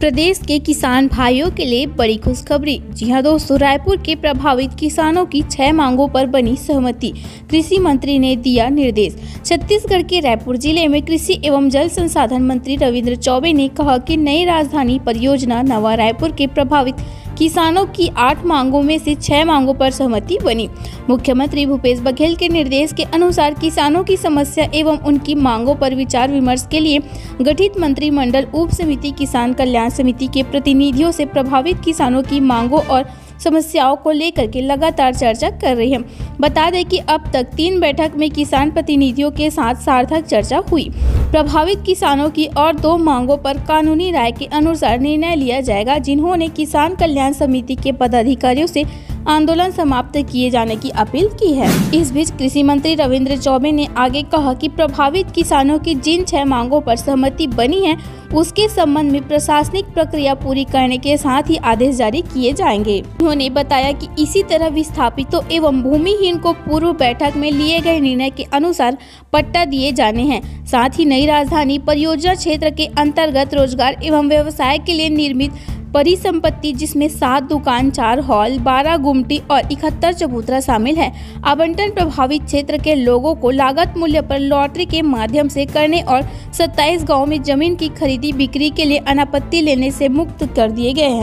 प्रदेश के किसान भाइयों के लिए बड़ी खुशखबरी। जी हाँ दोस्तों, रायपुर के प्रभावित किसानों की छह मांगों पर बनी सहमति। कृषि मंत्री ने दिया निर्देश। छत्तीसगढ़ के रायपुर ज़िले में कृषि एवं जल संसाधन मंत्री रविंद्र चौबे ने कहा कि नई राजधानी परियोजना नवा रायपुर के प्रभावित किसानों की आठ मांगों में से छह मांगों पर सहमति बनी। मुख्यमंत्री भूपेश बघेल के निर्देश के अनुसार किसानों की समस्या एवं उनकी मांगों पर विचार विमर्श के लिए गठित मंत्रिमंडल उप समिति किसान कल्याण समिति के प्रतिनिधियों से प्रभावित किसानों की मांगों और समस्याओं को लेकर के लगातार चर्चा कर रही है। बता दें कि अब तक तीन बैठक में किसान प्रतिनिधियों के साथ सार्थक चर्चा हुई। प्रभावित किसानों की और दो मांगों पर कानूनी राय के अनुसार निर्णय लिया जाएगा, जिन्होंने किसान कल्याण समिति के पदाधिकारियों से आंदोलन समाप्त किए जाने की अपील की है। इस बीच कृषि मंत्री रविंद्र चौबे ने आगे कहा कि प्रभावित किसानों की जिन छह मांगों पर सहमति बनी है, उसके संबंध में प्रशासनिक प्रक्रिया पूरी करने के साथ ही आदेश जारी किए जाएँगे। उन्होंने बताया कि इसी तरह विस्थापितों एवं भूमिहीन को पूर्व बैठक में लिए गए निर्णय के अनुसार पट्टा दिए जाने हैं। साथ ही नई राजधानी परियोजना क्षेत्र के अंतर्गत रोज़गार एवं व्यवसाय के लिए निर्मित परिसंपत्ति जिसमें सात दुकान, चार हॉल, बारह गुमटी और इकहत्तर चबूतरा शामिल है। आवंटन प्रभावित क्षेत्र के लोगों को लागत मूल्य पर लॉटरी के माध्यम से करने और 27 गाँव में ज़मीन की खरीदी बिक्री के लिए अनापत्ति लेने से मुक्त कर दिए गए हैं।